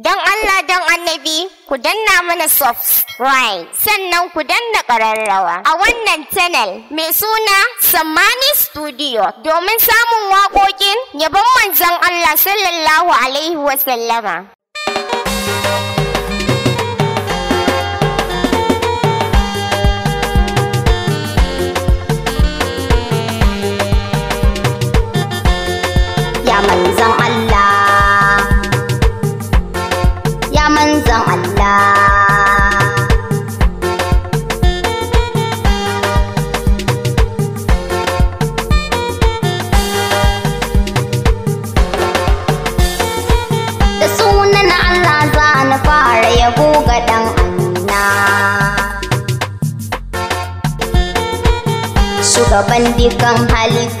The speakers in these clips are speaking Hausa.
Don Allah don annabi ku danna mana subscribe sannan ku danna ƙararrawa a wannan channel mai suna Sammani Studio domin samun waƙoƙin yabon manzon Allah sallallahu Alaihi wasallama. come, highly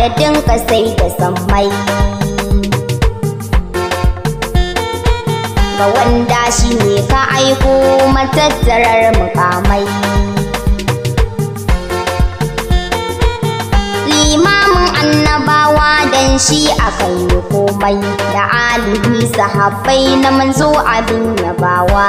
adadin kasai da sammai. Ga wanda shi ne ka aiko matattarar mukamai. Limamin annabawa dan shi akan yi komai. Da alihi sahabbai na manzo abin yabawa.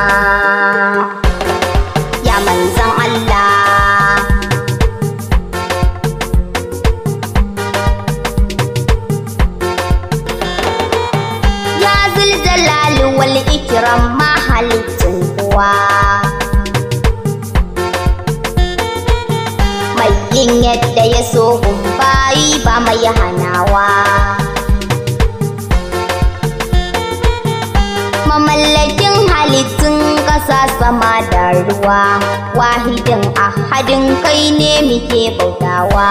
sama da ruwa. Wahidin ahadin kai ne muke bautawa.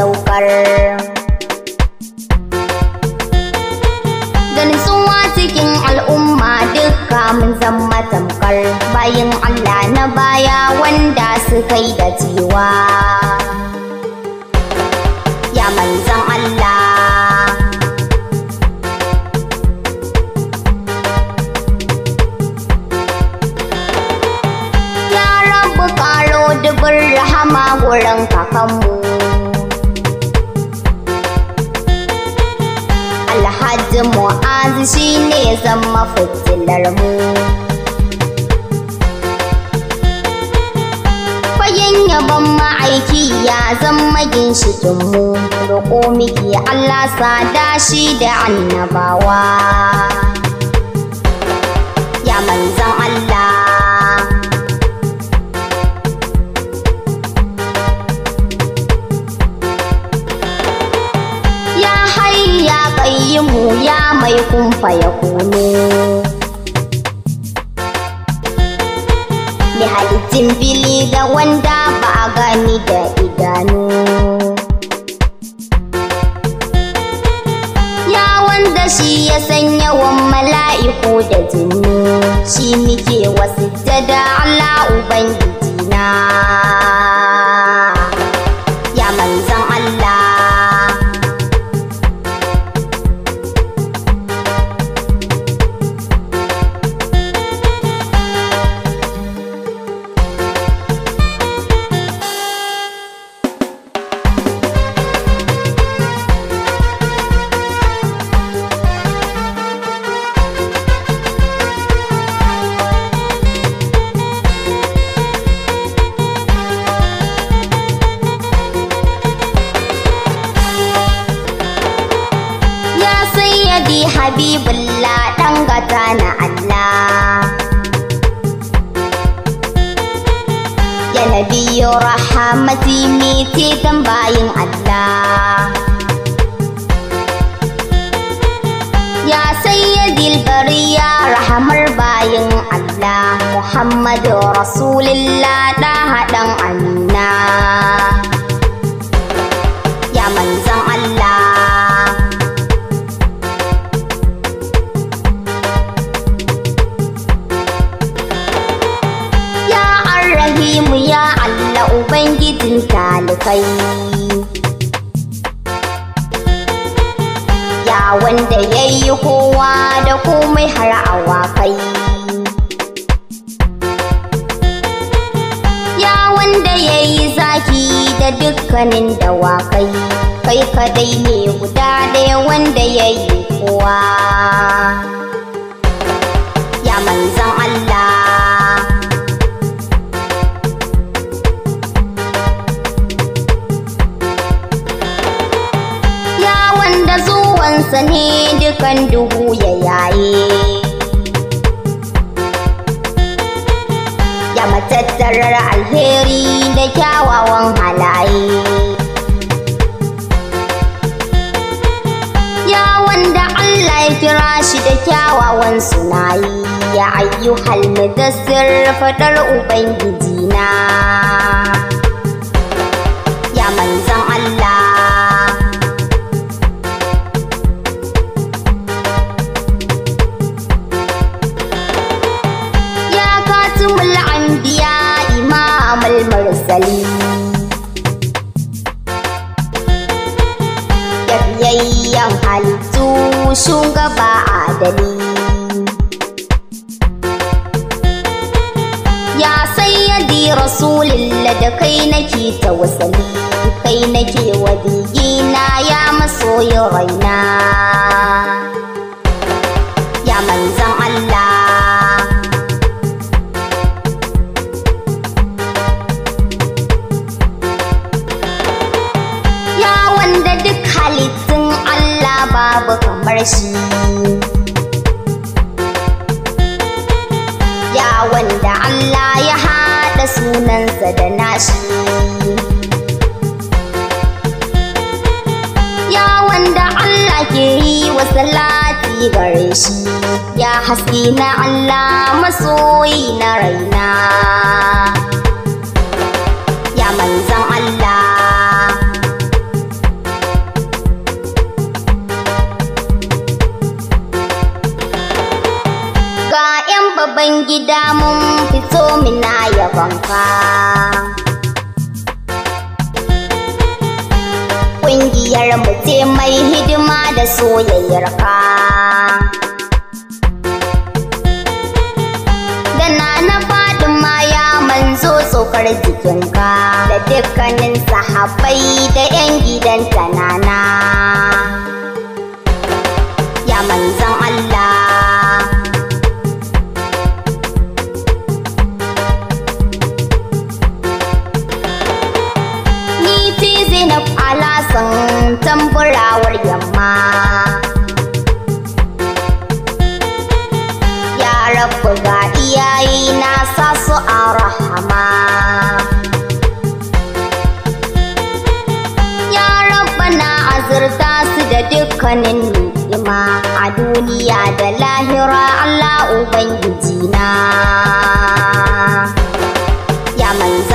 Saukar. Da nutsuwa cikin al'umma dukka mun zama tamkar bayan Allah na baya wanda suka yi da cewa. Zama fitilar mu. Fayin yabon ma'aiki ya zama ginshikinmu, roƙo miki Allah sada shi da annabawa. Ya manzan Allah. Mai kumfa ya kunu. Mai halittin fili da wanda ba a gani da idanu. Ya wanda shi ya san yawan mala'iku da jinnu, shi muke wasu da Allah Ubangiji. Rahmati mai ceton bayin Allah. Ya sayyadil bariya rahamar bayin Allah. Muhammadu Rasulullah da haɗan amina. Wanda ya yi kowa da komai har awakai. Ya wanda ya yi zaki da dukkanin dawakai Kai kadai ne guda ɗaya wanda ya yi kowa. Dukan duhu ya yaye. Ya matattarar alheri da kyawawan halaye. Ya wanda Allah ya kira shi da kyawawan sunayi. Ya ayyuhal mudassir fadar Ubangiji na. Ya biyayyen halittu shugaba adali. Ya sayyadi rasulillah da kai nake tawassali kai nake wadigina ya masoyin raina. Ya manzan Ya wanda Allah ya haɗa sunansa da nashi. Ya wanda Allah ke yi wa salati gare shi Ya haske na Allah masoyi na raina. Ƙungiyar mu ce mai hidima da soyayyarka. Da na na faɗin ma ya manzo tsokar jikinka da dukkanin sahabbai da 'yan gidan tanana. Ya manzan Allah. su ga iyayi na sasu a rahama ya rabbana azurta su da dukkanin ni'ima a duniya da lahira Allah ubangijina. Ya manzo